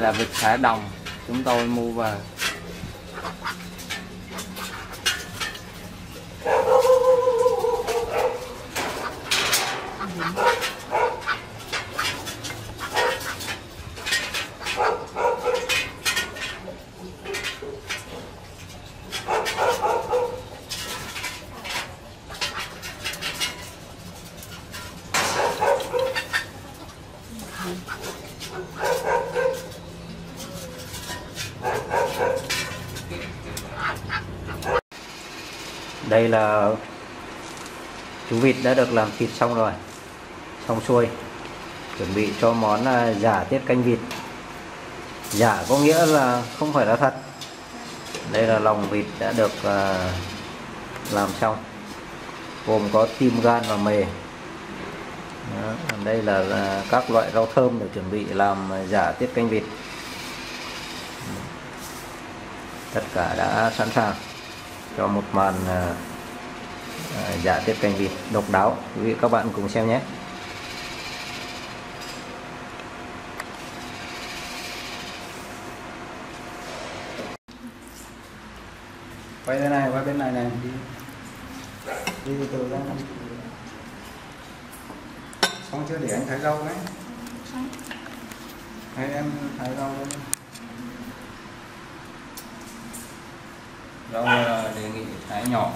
là vịt thả đồng chúng tôi mua về. Đây là chú vịt đã được làm thịt xong rồi xong xuôi. Chuẩn bị cho món à, giả tiết canh vịt. Giả có nghĩa là không phải là thật. Đây là lòng vịt đã được à, làm xong. Gồm có tim gan và mề. Đó, đây là, là các loại rau thơm để chuẩn bị làm giả tiết canh vịt. Tất cả đã sẵn sàng cho một màn à, à, giả tiết canh vịt độc đáo quý vị các bạn cùng xem nhé. Quay bên này quay bên này này đi. Đi từ từ ra. Xong chưa để anh thái rau đấy. Hay em thái rau đấy. Rau là đề nghị thái nhỏ.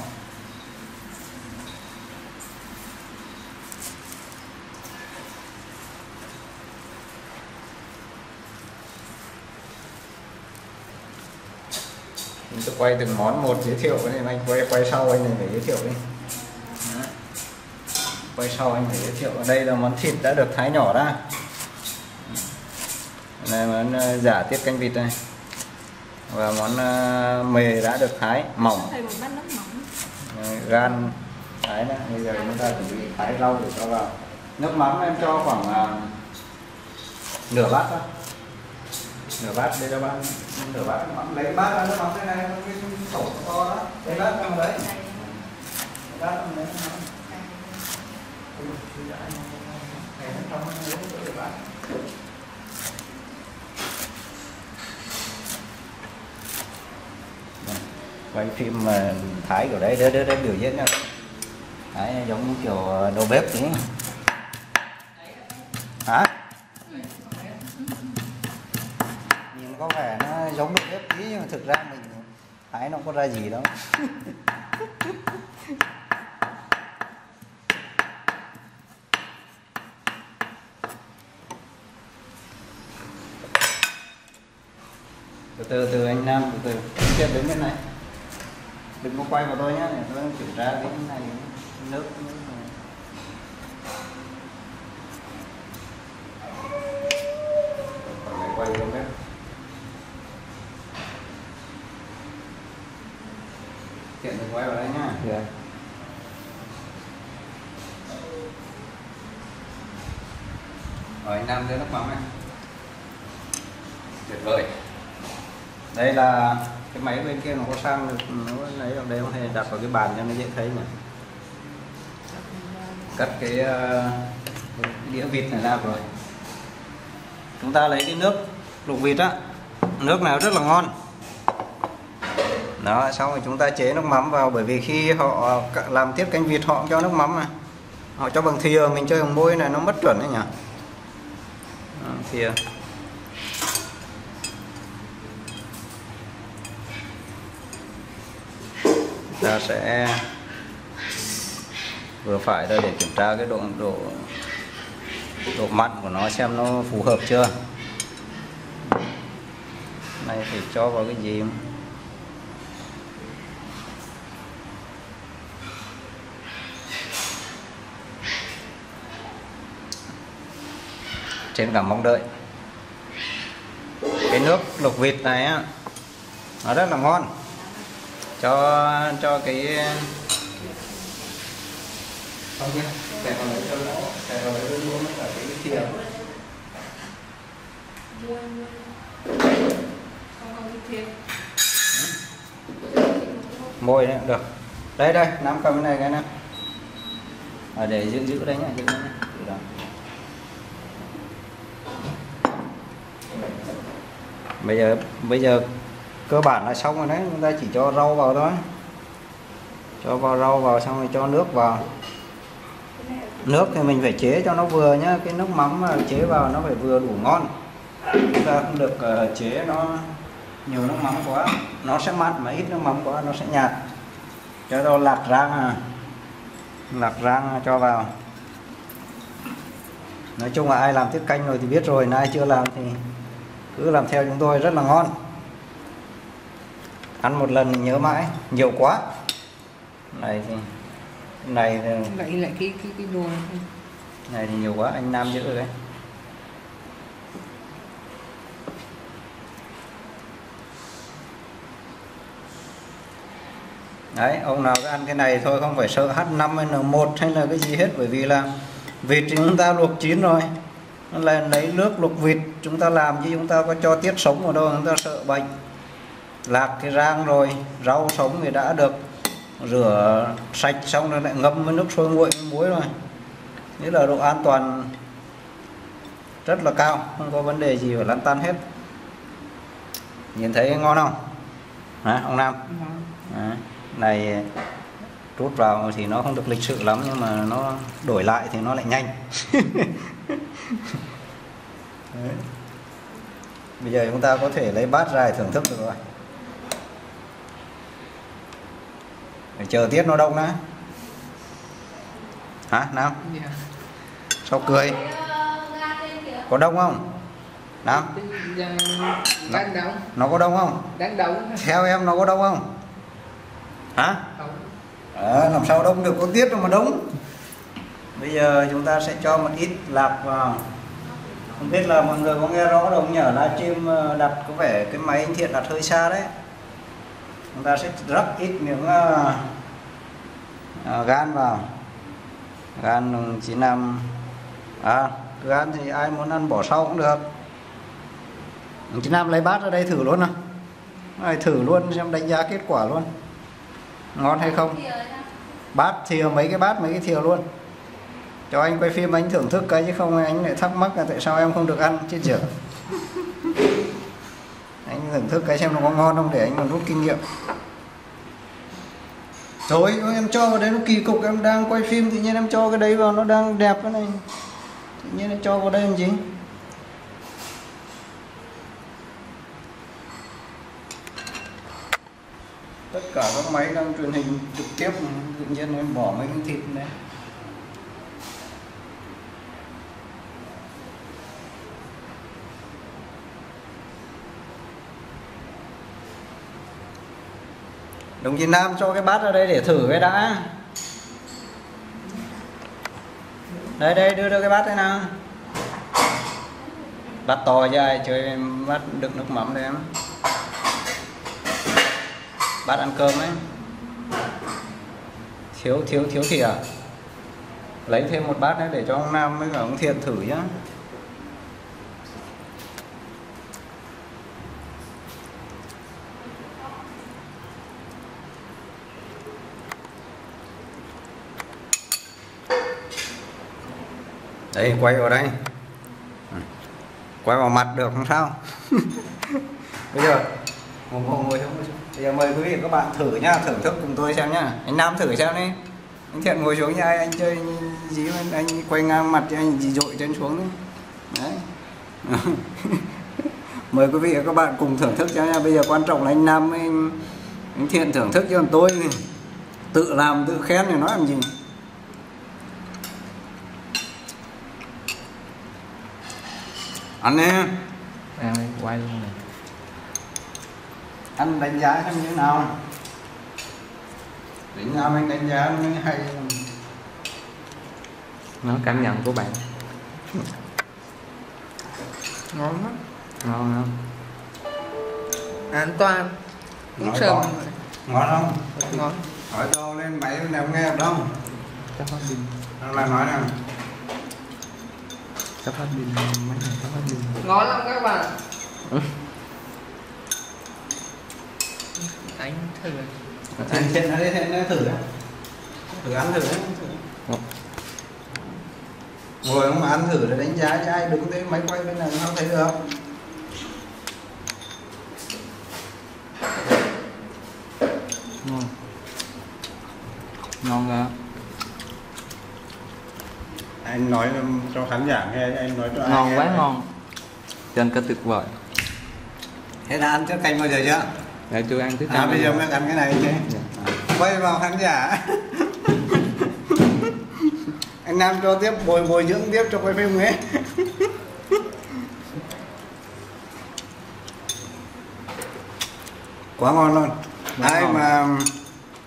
Mình sẽ quay từng món một giới thiệu cái này anh quay quay sau anh này phải giới thiệu đi. Đó. quay sau anh phải giới thiệu. Ở đây là món thịt đã được thái nhỏ ra này món ờ, giả tiết canh vịt này và món ờ, mề đã được thái mỏng. Rồi, gan thái này bây giờ chúng ta chuẩn bị thái rau để cho vào. Nước mắm em cho khoảng uh, nửa bát thôi. Nửa bát đây cho bạn nửa bát nước mắm lấy bát ra nước mắm đây này cái sổ to đó lấy bát trong đấy. Bát trong đấy nó. Nó. Đây, quay phim mà thái kiểu đấy đấy đấy, đấy biểu diễn nha. Thái giống như kiểu đầu bếp tí hả nhìn có vẻ nó giống đầu bếp tí nhưng mà thực ra mình thái nó không có ra gì đâu. Từ từ từ anh Nam từ từ. Anh đứng bên này. Đừng có quay vào tôi nhé để tôi kiểm tra cái này nước, nước. Này. Còn lại quay không bếp Kiện đừng quay vào đây nhá dạ. Rồi anh Nam đưa nước mắm này. Tuyệt vời. Đây là cái máy bên kia nó có sang được nó lấy ở đây không? Hay đặt vào cái bàn cho nó dễ thấy nhỉ? Cắt cái, ờ, cái đĩa vịt này ra rồi. Chúng ta lấy cái nước luộc vịt á. Nước nào rất là ngon đó, xong rồi chúng ta chế nước mắm vào, bởi vì khi họ làm tiếp canh vịt, họ cũng cho nước mắm mà. Họ cho bằng thìa, mình chơi bằng môi này nó mất chuẩn đấy nhỉ? Thìa. Ta sẽ vừa phải đây để kiểm tra cái độ độ độ mặn của nó xem nó phù hợp chưa. Này phải cho vào cái gì? Trên cả mong đợi. Cái nước luộc vịt này á nó rất là ngon. Cho cho cái không nhé để còn lấy cho nó để còn lấy luôn cả cái thìa cái thiệt môi đấy được. Đây đây nắm cầm cái này cái này. À, để giữ giữ đây nhá giữ đây nhá giữ đó bây giờ bây giờ cơ bản là xong rồi đấy. Chúng ta chỉ cho rau vào thôi. Cho vào rau vào xong rồi cho nước vào. Nước thì mình phải chế cho nó vừa nhá. Cái nước mắm mà chế vào nó phải vừa đủ ngon. Chúng ta không được uh, chế nó nhiều nước mắm quá. Nó sẽ mặn mà ít nước mắm quá nó sẽ nhạt. Cho vào lạc rang à. Lạc rang cho vào. Nói chung là ai làm tiết canh rồi thì biết rồi. Ai chưa làm thì cứ làm theo chúng tôi rất là ngon. Ăn một lần nhớ mãi nhiều quá. Này thì này thì lại lại cái cái cái đồ này này thì nhiều quá anh nam giữ đấy đấy ông nào cứ ăn cái này thôi không phải sợ H5N1 hay là cái gì hết bởi vì là vịt chúng ta luộc chín rồi là lấy nước luộc vịt chúng ta làm chứ chúng ta có cho tiết sống vào đâu chúng ta sợ bệnh. Lạc thì rang rồi rau sống thì đã được rửa sạch xong rồi lại ngâm với nước sôi nguội với muối rồi. Nghĩa là độ an toàn rất là cao không có vấn đề gì phải lăn tan hết. Nhìn thấy ngon không? Hả, ông Nam? Đấy. này rút vào thì nó không được lịch sự lắm nhưng mà nó đổi lại thì nó lại nhanh Đấy. bây giờ chúng ta có thể lấy bát ra để thưởng thức được rồi. Để chờ tiết nó đông đã. Hả Nam? Dạ. Sao cười? Có đông không? Nam? Dạ, đang động nó có đông không? Đang động theo em nó có đông không? Hả? À, làm sao đông được? Có tiết đâu mà đông bây giờ chúng ta sẽ cho một ít lạc vào. Không biết là mọi người có nghe rõ đâu nhờ livestream ờ, đặt có vẻ cái máy anh thiện đặt hơi xa đấy. Chúng ta sẽ rắc ít miếng uh, uh, gan vào. Gan chín năm à gan thì ai muốn ăn bỏ sau cũng được. Chín năm lấy bát ra đây thử luôn nào. Này thử luôn xem đánh giá kết quả luôn. Ngon hay không? Bát thìa mấy cái bát mấy cái thìa luôn cho anh quay phim anh thưởng thức cái chứ không anh lại thắc mắc là tại sao em không được ăn chết dở anh thưởng thức cái xem nó có ngon không để anh còn rút kinh nghiệm. Thôi em cho vào đấy nó kỳ cục em đang quay phim tự nhiên em cho cái đấy vào nó đang đẹp cái này. Tự nhiên em cho vào đây làm gì? Tất cả các máy đang truyền hình trực tiếp tự nhiên em bỏ mấy cái thịt này đồng chí Nam cho cái bát ra đây để thử cái đã. Đây đây, đưa đưa cái bát đây nào. Bát to dài chơi bát đựng nước mắm đây em? Bát ăn cơm ấy. Thiếu thiếu thiếu thìa à? lấy thêm một bát nữa để cho ông Nam với cả ông Thiện thử nhá. Đấy quay vào đây. Ừ. Quay vào mặt được không sao. Bây giờ ngồi ngồi ngồi xuống bây giờ mời quý vị các bạn thử nhá thưởng thức cùng tôi xem nhá. Anh Nam thử xem đi. Anh Thiện ngồi xuống nha anh chơi gì anh, anh quay ngang mặt cho anh gì dội chân xuống đi. Đấy. Mời quý vị và các bạn cùng thưởng thức cho nha bây giờ quan trọng là anh Nam anh, anh Thiện thưởng thức cho tôi. Tự làm tự khen thì nói làm gì? Ăn đi ăn đi quay luôn này anh đánh giá xem như thế nào? Đánh giá anh đánh giá mới hay. Nó cảm nhận của bạn. Ngon lắm. Ngon không? An toàn cũng Nói sơm ngon. ngon không? Ngon. Hỏi to lên máy nào nghe được không? Pin Anh là nói nào Sắp hết pin, máy này sắp hết pin Ngon lắm các bạn. Anh thử. Anh trên nó thử thử Thử ăn thử Ngồi không mà ăn thử để đánh giá cho ai đứng thế máy quay bên này không thấy được Ngon. Ngon ra anh nói cho khán giả nghe anh nói cho ai ngon quá ngon. Chân cái tuyệt vời. Thế là ăn trước canh bao giờ chưa? Để tôi ăn thứ à bây giờ mới ăn cái này chứ. Dạ. quay vào khán giả. Anh Nam cho tiếp bồi bồi dưỡng tiếp cho quay phim ấy. Quá ngon luôn. Quá ai ngon. mà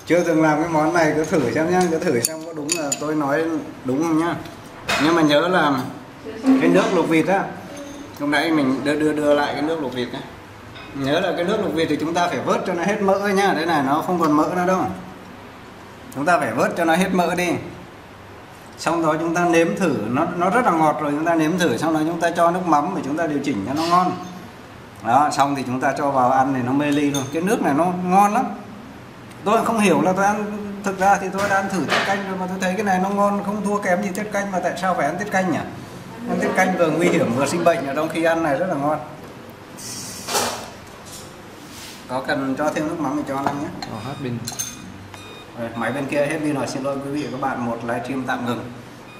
chưa từng làm cái món này cứ thử xem nhá cứ thử xem có đúng là tôi nói đúng không nhá nhưng mà nhớ là cái nước luộc vịt á, lúc nãy mình đưa đưa đưa lại cái nước luộc vịt á nhớ là cái nước luộc vịt thì chúng ta phải vớt cho nó hết mỡ nhá đây này nó không còn mỡ nữa đâu. Chúng ta phải vớt cho nó hết mỡ đi. Xong đó chúng ta nếm thử, nó nó rất là ngọt rồi, chúng ta nếm thử xong đó chúng ta cho nước mắm để chúng ta điều chỉnh cho nó ngon. Đó, xong thì chúng ta cho vào ăn thì nó mê ly luôn cái nước này nó ngon lắm. Tôi không hiểu là tôi ăn thực ra thì tôi đã ăn thử tiết canh rồi mà tôi thấy cái này nó ngon không thua kém gì tiết canh mà tại sao phải ăn tiết canh nhỉ? Ăn tiết canh vừa nguy hiểm vừa sinh bệnh ở trong khi ăn này rất là ngon. Có cần cho thêm nước mắm thì cho ăn nhé. Ồ, hết pin Rồi, máy bên kia hết pin rồi. Xin lỗi quý vị và các bạn một livestream tạm ngừng.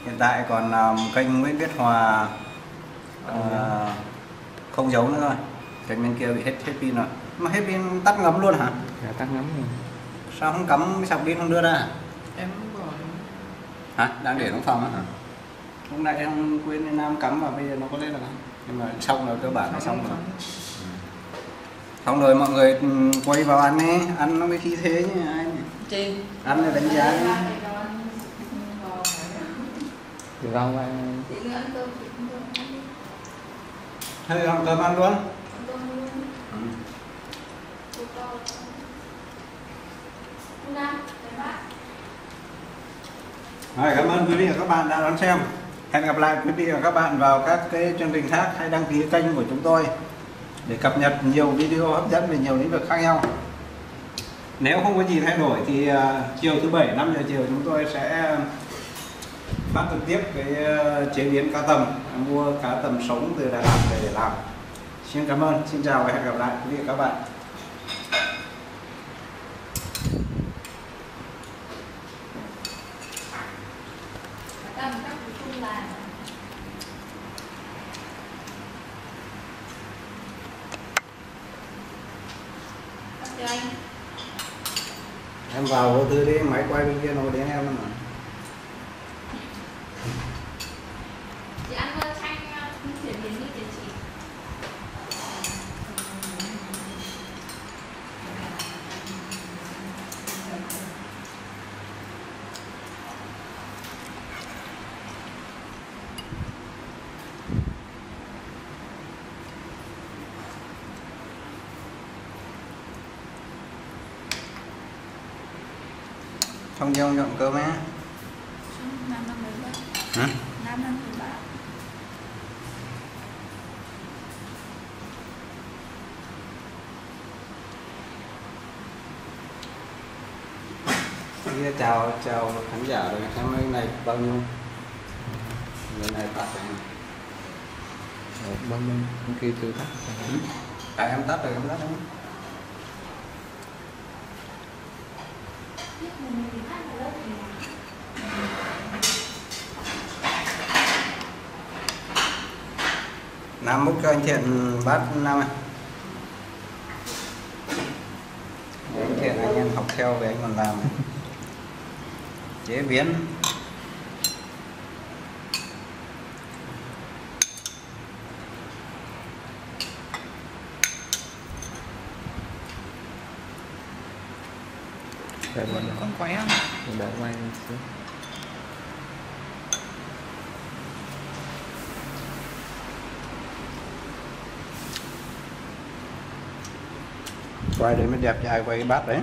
Hiện tại còn um, kênh Nguyễn Viết Hòa uh, không giấu nữa rồi. Kênh bên kia bị hết hết pin rồi. Mà hết pin tắt ngấm luôn hả? Dạ tắt ngấm luôn sao không cắm cái sạc pin không đưa ra Em bỏ hả? Đang để trong phòng á hả? Hôm nay em quên nam cắm và bây giờ nó có lên rồi không? Nhưng mà xong rồi cơ bản là xong rồi. Xong rồi mọi người ừ, quay vào ăn đi ăn nó mới khí thế chứ ai Chị ăn là đánh giá. Đi. Thì rau qua Chị ăn cơm, chị ăn cơm, ăn đi. hơi ăn cơm ăn luôn. Ăn cơm luôn. ừ. Cô to. Cô Nam, để bác. Rồi, cảm ơn quý vị và các bạn đã đón xem. Hẹn gặp lại quý vị và các bạn vào các cái chương trình khác hay đăng ký kênh của chúng tôi để cập nhật nhiều video hấp dẫn về nhiều lĩnh vực khác nhau. Nếu không có gì thay đổi thì à, chiều thứ bảy 5 giờ chiều chúng tôi sẽ à, phát trực tiếp cái à, chế biến cá tầm, mua cá tầm sống từ Đà Lạt về để làm. Xin cảm ơn, xin chào và hẹn gặp lại quý vị và các bạn. Tâm các cụ chung là Bắt cho anh Em vào vô tư đi, máy quay bên kia nó đến em mà. Chị ăn uh, chanh uh, chuyển biến như thế chị không cho ông dọn cơm á. Hả? Chào chào khán giả rồi xem cái này bao nhiêu? Người này tắt rồi. Bên bên bên kia chưa tắt. Tại em tắt rồi em tắt không Biết mình thì hát ở lớp thì Nam múc cho anh Thiện bát Nam anh Thiện anh em học theo về anh còn làm chế biến. Để đây Con khỏe không? Để quay xíu quay để mới đẹp ai quay cái bát đấy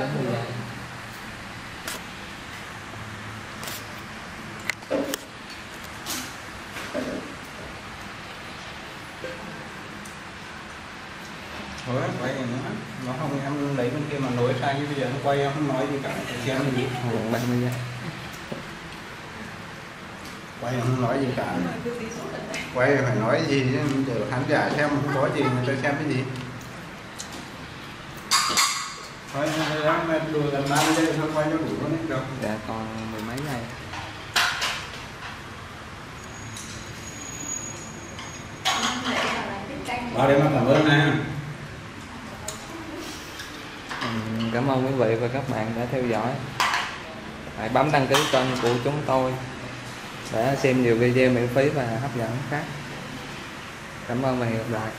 40 giây Thôi, quay nữa. Nó không, em lấy bên kia mà nối sang như bây giờ nó quay, em không nói gì cả. Xem gì Hồn 30 giây quay không nói gì cả. Quay phải nói gì, chứ giờ khán giả xem không có gì, người ta xem cái gì dạ còn mười mấy giây. Vào đây mà cảm ơn nha. Cảm ơn quý vị và các bạn đã theo dõi. Hãy bấm đăng ký kênh của chúng tôi để xem nhiều video miễn phí và hấp dẫn khác. Cảm ơn và hẹn gặp lại